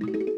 you